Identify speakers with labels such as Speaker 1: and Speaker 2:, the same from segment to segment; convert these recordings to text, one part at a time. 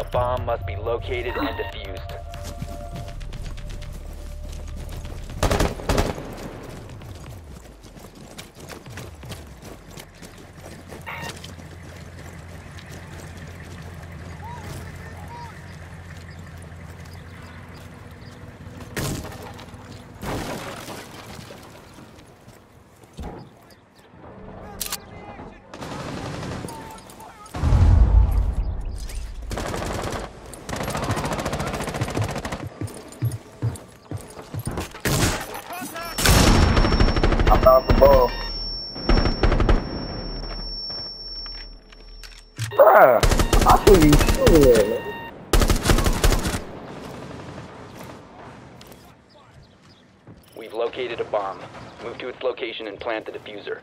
Speaker 1: A bomb must be located and defused.
Speaker 2: I found the ball. Bruh, I should be shooting it.
Speaker 1: We've located a bomb. Move to its location and plant the defuser.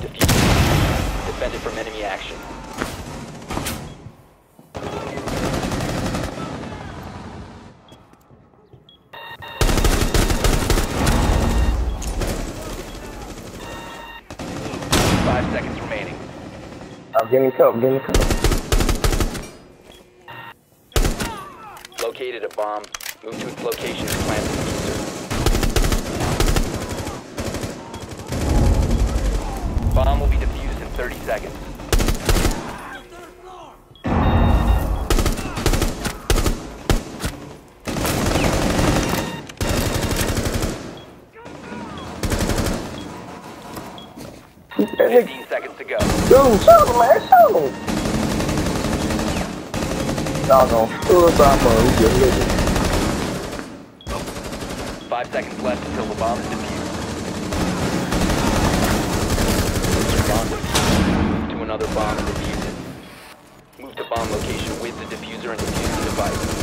Speaker 1: Defuser. Defended from enemy action. Five seconds remaining.
Speaker 2: I'm getting cup, getting cup.
Speaker 1: Located a bomb. Move to its location and plant the defuser. Bomb will be defused in 30 seconds. 15 seconds to go.
Speaker 2: dude, shoot him, man, shoot him. Mode, he just living.
Speaker 1: Five seconds left until the bomb is defused. Move to another bomb and defuse it. Move to bomb location with the defuser and defuse the device.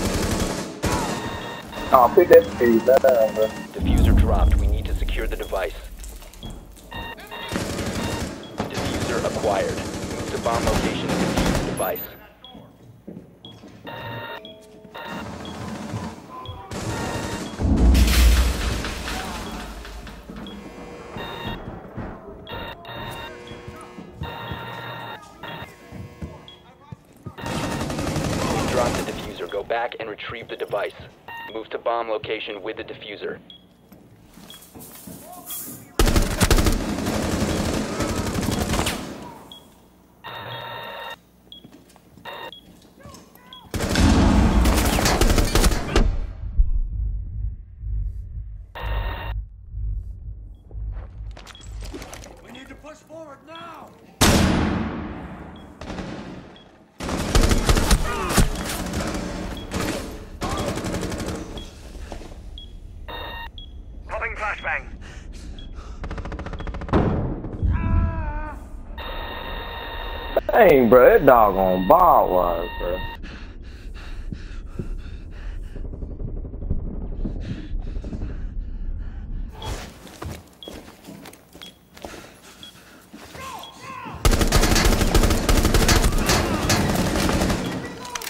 Speaker 2: Oh, pick that speed down, bro.
Speaker 1: Defuser dropped. We need to secure the device. Acquired. Move to bomb location and defuse the device. We've the defuser. Go back and retrieve the device. Move to bomb location with the
Speaker 3: defuser. Push forward now! Popping flashbang.
Speaker 2: Dang, bro, that doggone ball was, bro.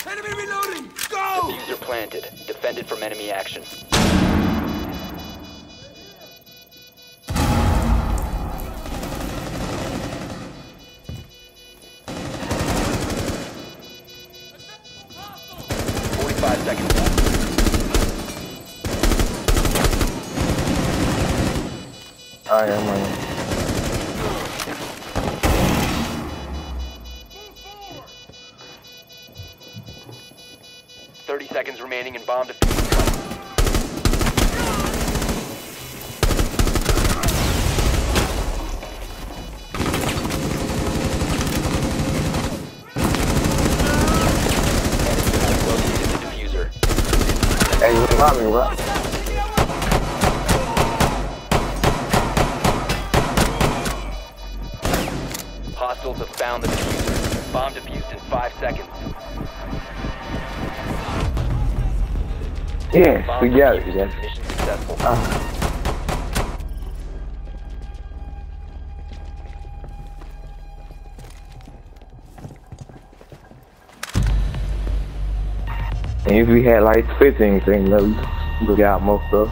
Speaker 3: Enemy reloading! Go!
Speaker 1: Defuser planted. Defended from enemy action. Forty-five seconds.
Speaker 2: I am, man.
Speaker 1: Seconds remaining and bomb defused.
Speaker 2: Hey, you remind me, bro.
Speaker 1: Hostiles have found the defuser. Bomb defused in five seconds.
Speaker 2: Yes,
Speaker 1: Bomb
Speaker 2: we got it, yes.
Speaker 1: Mission successful.
Speaker 2: Uh, and if we had like 15 things, we got most of.